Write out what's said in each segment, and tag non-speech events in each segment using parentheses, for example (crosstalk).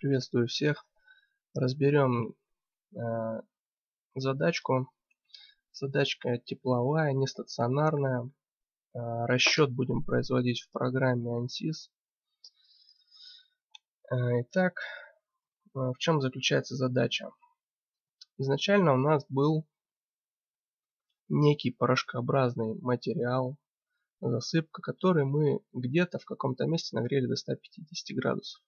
Приветствую всех. Разберем э, задачку. Задачка тепловая, нестационарная. Э, расчет будем производить в программе ANSYS. Э, итак, э, в чем заключается задача? Изначально у нас был некий порошкообразный материал, засыпка, который мы где-то в каком-то месте нагрели до 150 градусов.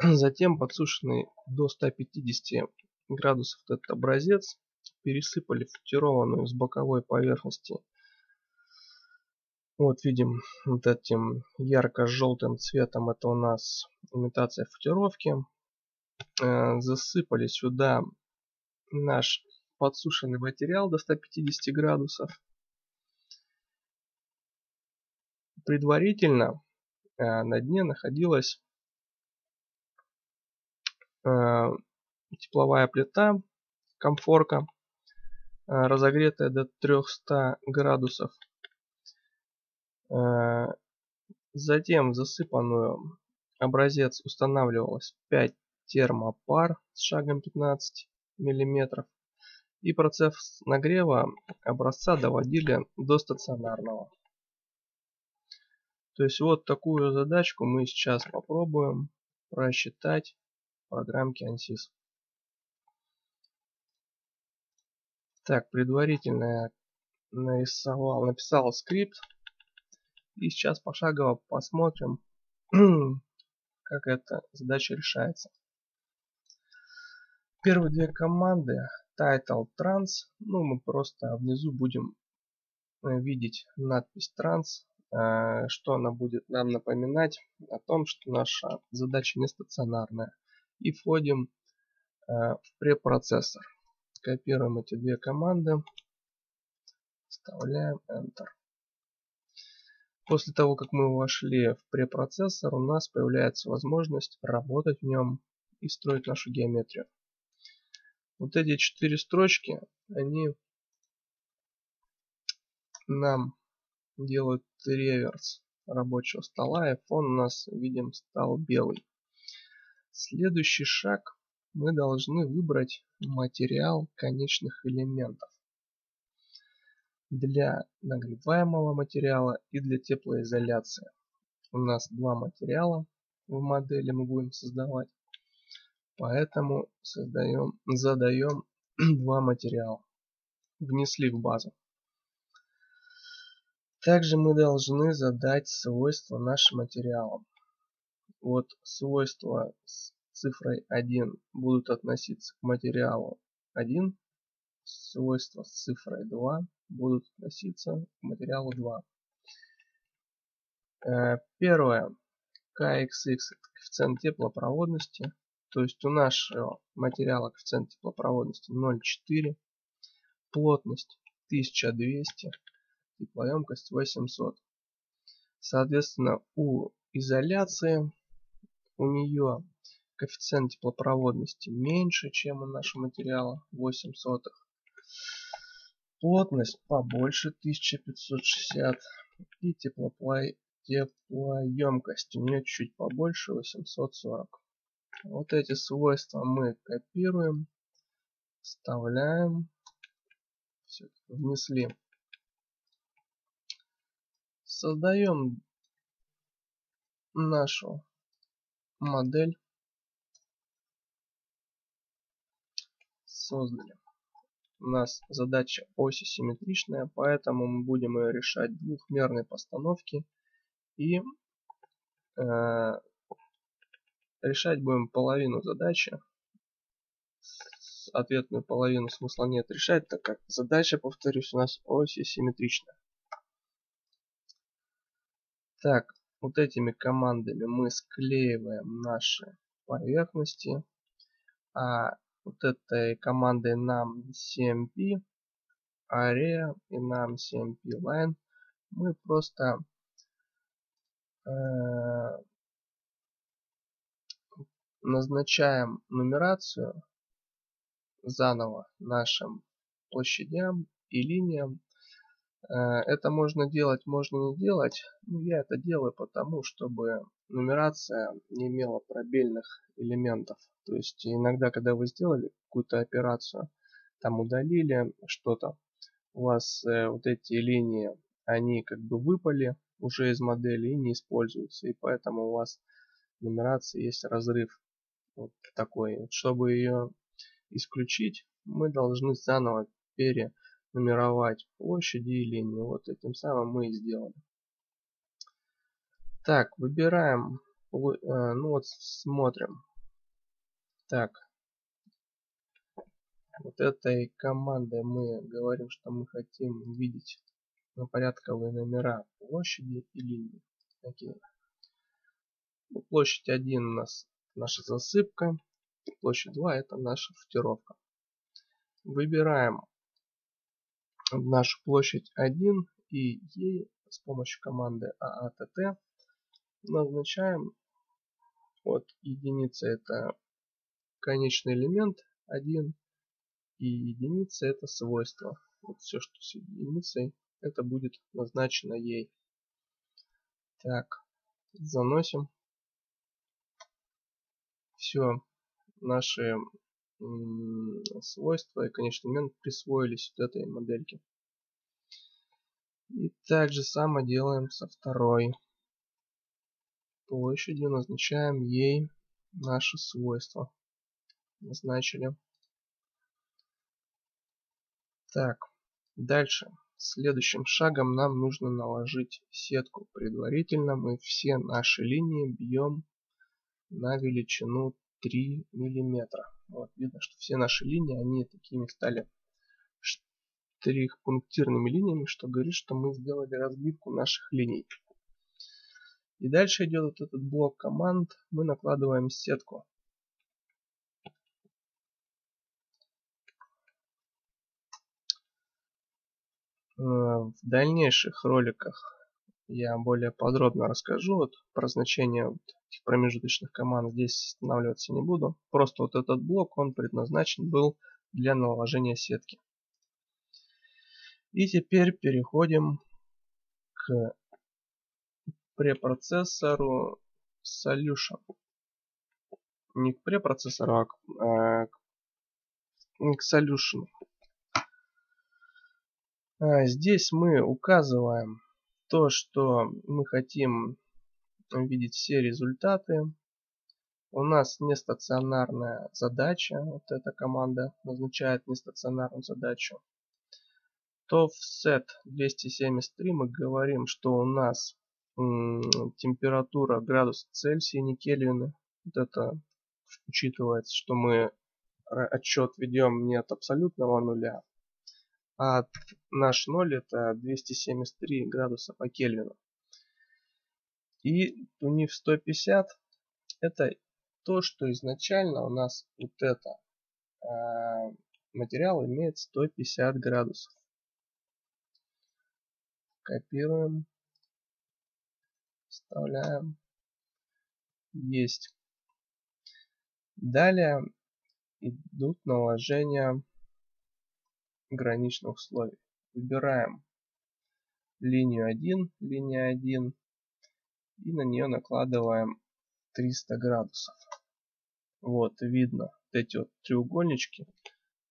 (clears throat) Затем подсушенный до 150 градусов этот образец пересыпали в футированную с боковой поверхности. Вот видим вот этим ярко-желтым цветом это у нас имитация футировки. Э, засыпали сюда наш подсушенный материал до 150 градусов. Предварительно э, на дне находилась тепловая плита, комфорка, э, разогретая до 300 градусов. Э, затем в засыпанную образец устанавливалось 5 термопар с шагом 15 мм. И процесс нагрева образца доводили до стационарного. То есть вот такую задачку мы сейчас попробуем просчитать программки ANSYS. Так, предварительно нарисовал, написал скрипт. И сейчас пошагово посмотрим, (clears throat) как эта задача решается. Первые две команды title trans, ну мы просто внизу будем э, видеть надпись trans, э, что она будет нам напоминать о том, что наша задача не стационарная и входим э, в препроцессор. Копируем эти две команды, вставляем Enter. После того, как мы вошли в препроцессор, у нас появляется возможность работать в нем и строить нашу геометрию. Вот эти четыре строчки, они нам делают реверс рабочего стола, и фон у нас, видим, стал белый. Следующий шаг мы должны выбрать материал конечных элементов для нагреваемого материала и для теплоизоляции. У нас два материала в модели мы будем создавать, поэтому создаем, задаем (clears throat) два материала. Внесли в базу. Также мы должны задать свойства нашим материалам вот свойства с цифрой 1 будут относиться к материалу 1, свойства с цифрой 2 будут относиться к материалу 2. Э, первое. KXX это коэффициент теплопроводности. То есть у нашего материала коэффициент теплопроводности 0,4. Плотность 1200. Теплоемкость 800. Соответственно, у изоляции у нее коэффициент теплопроводности меньше, чем у нашего материала 8 сотых. Плотность побольше 1560 и теплоплой, теплоемкость у нее чуть побольше 840. Вот эти свойства мы копируем, вставляем, все внесли. Создаем нашу модель создали. У нас задача оси симметричная, поэтому мы будем ее решать двухмерной постановки и э, решать будем половину задачи. Ответную половину смысла нет решать, так как задача, повторюсь, у нас оси симметричная. Так, вот этими командами мы склеиваем наши поверхности. А вот этой командой нам CMP area и нам CMP line мы просто э, назначаем нумерацию заново нашим площадям и линиям это можно делать, можно не делать. Ну, я это делаю потому, чтобы нумерация не имела пробельных элементов. То есть иногда, когда вы сделали какую-то операцию, там удалили что-то, у вас э, вот эти линии, они как бы выпали уже из модели и не используются. И поэтому у вас нумерации есть разрыв вот такой. Чтобы ее исключить, мы должны заново перенумеровать площади и линии. Вот этим самым мы и сделали. Так, выбираем, э, ну вот смотрим. Так, вот этой командой мы говорим, что мы хотим видеть порядковые номера площади и линии. Такие. Ну, площадь 1 у нас наша засыпка, площадь 2 это наша футировка. Выбираем нашу площадь 1 и ей с помощью команды AATT назначаем от единицы это конечный элемент 1 и единица это свойство. Вот все, что с единицей, это будет назначено ей. Так, заносим. Все, наши свойства и конечный элемент присвоились вот этой модельке. И также само делаем со второй площадью, назначаем ей наши свойства. Назначили. Так, дальше. Следующим шагом нам нужно наложить сетку. Предварительно мы все наши линии бьем на величину 3 миллиметра. Вот видно, что все наши линии, они такими стали штрих-пунктирными линиями, что говорит, что мы сделали разбивку наших линий. И дальше идет вот этот блок команд. Мы накладываем сетку. Э, в дальнейших роликах я более подробно расскажу вот про значение вот этих промежуточных команд. Здесь останавливаться не буду. Просто вот этот блок, он предназначен был для наложения сетки. И теперь переходим к препроцессору Solution. Не к препроцессору, а к, а, к Solution. А, здесь мы указываем то, что мы хотим видеть все результаты. У нас нестационарная задача, вот эта команда назначает нестационарную задачу. То в set 273 мы говорим, что у нас температура градус Цельсия, не Кельвины. Вот это учитывается, что мы отчет ведем не от абсолютного нуля, а наш 0 это 273 градуса по Кельвину. И тунив 150 это то, что изначально у нас вот это э, материал имеет 150 градусов. Копируем, вставляем. Есть. Далее идут наложения граничных условий. Выбираем линию 1, линия 1 и на нее накладываем 300 градусов. Вот, видно вот эти вот треугольнички.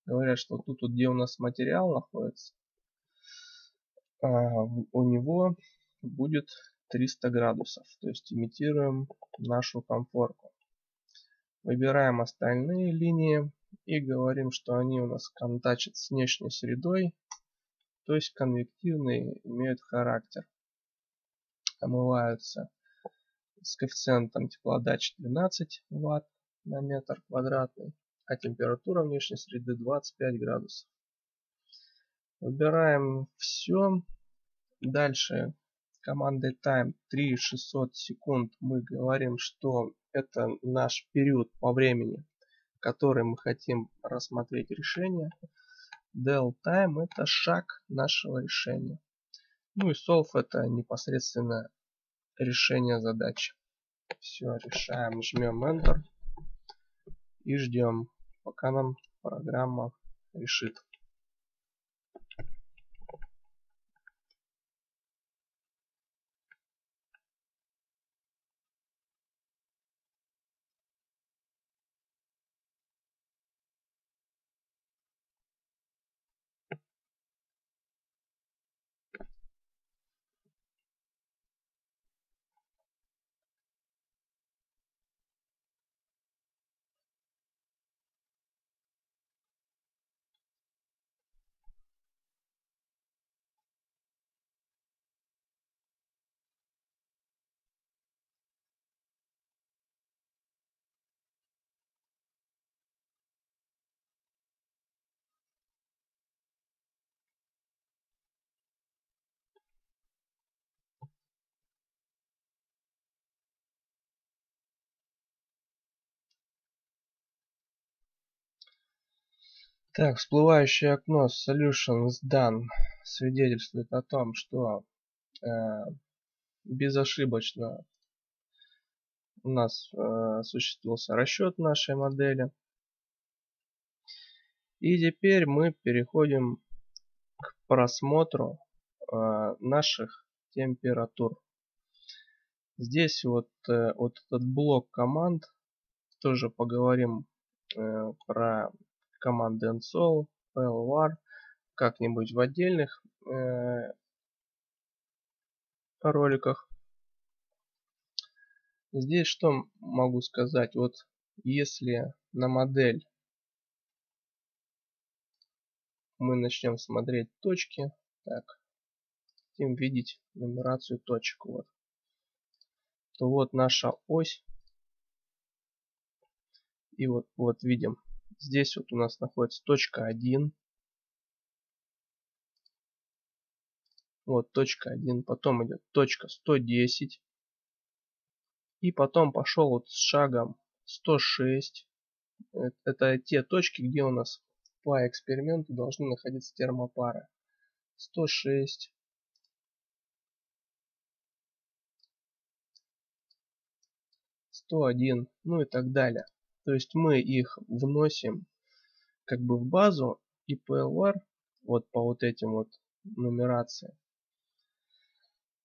Говорят, что тут вот где у нас материал находится, а, у него будет 300 градусов. То есть имитируем нашу комфорку. Выбираем остальные линии и говорим, что они у нас контачат с внешней средой, то есть конвективные имеют характер. Омываются с коэффициентом теплоотдачи 12 Вт на метр квадратный, а температура внешней среды 25 градусов. Выбираем все. Дальше командой time 3600 секунд мы говорим, что это наш период по времени, который мы хотим рассмотреть решение. Del time это шаг нашего решения. Ну и solve это непосредственно решение задачи. Все, решаем, жмем Enter и ждем, пока нам программа решит. Так, всплывающее окно Solutions Done свидетельствует о том, что э, безошибочно у нас э, осуществился расчет нашей модели. И теперь мы переходим к просмотру э, наших температур. Здесь вот, э, вот этот блок команд, тоже поговорим э, про команды nsol, plvar, как-нибудь в отдельных э, роликах. Здесь что могу сказать? Вот если на модель мы начнем смотреть точки, так, хотим видеть нумерацию точек, вот, то вот наша ось, и вот, вот видим, Здесь вот у нас находится точка 1. Вот точка 1. Потом идет точка 110. И потом пошел вот с шагом 106. Это те точки, где у нас по эксперименту должны находиться термопары. 106. сто один, ну и так далее. То есть мы их вносим как бы в базу и PLR вот по вот этим вот нумерации.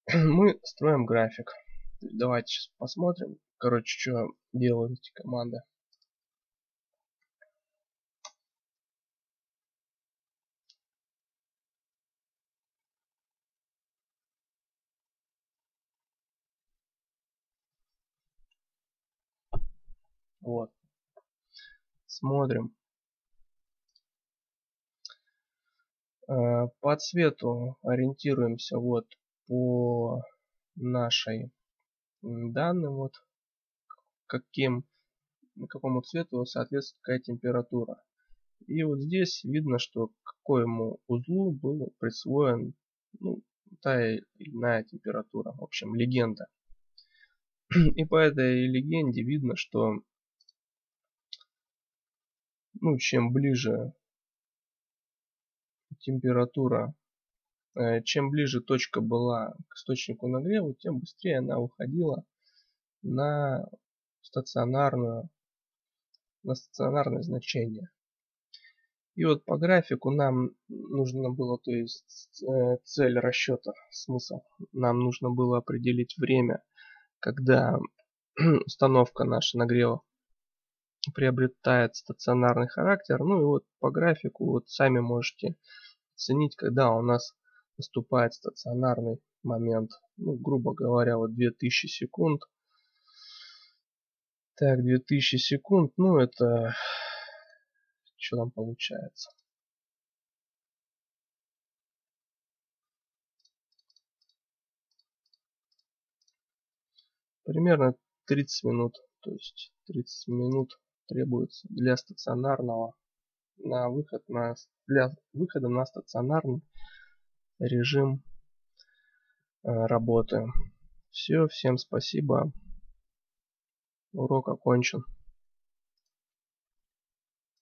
(clears throat) Мы строим график. Давайте сейчас посмотрим, короче, что делают эти команды. Вот смотрим. Э, по цвету ориентируемся вот по нашей данным, вот каким, какому цвету соответствует какая температура. И вот здесь видно, что какому узлу был присвоен ну, та или иная температура. В общем, легенда. (clears throat) И по этой легенде видно, что ну, чем ближе температура, э, чем ближе точка была к источнику нагрева, тем быстрее она уходила на стационарную, на стационарное значение. И вот по графику нам нужно было, то есть э, цель расчета, смысл, нам нужно было определить время, когда (clears throat) установка наша нагрева приобретает стационарный характер. Ну и вот по графику вот сами можете оценить, когда у нас наступает стационарный момент. Ну, грубо говоря, вот 2000 секунд. Так, 2000 секунд, ну это... Что там получается? Примерно 30 минут. То есть 30 минут требуется для стационарного на выход на для выхода на стационарный режим э, работы. Все, всем спасибо. Урок окончен.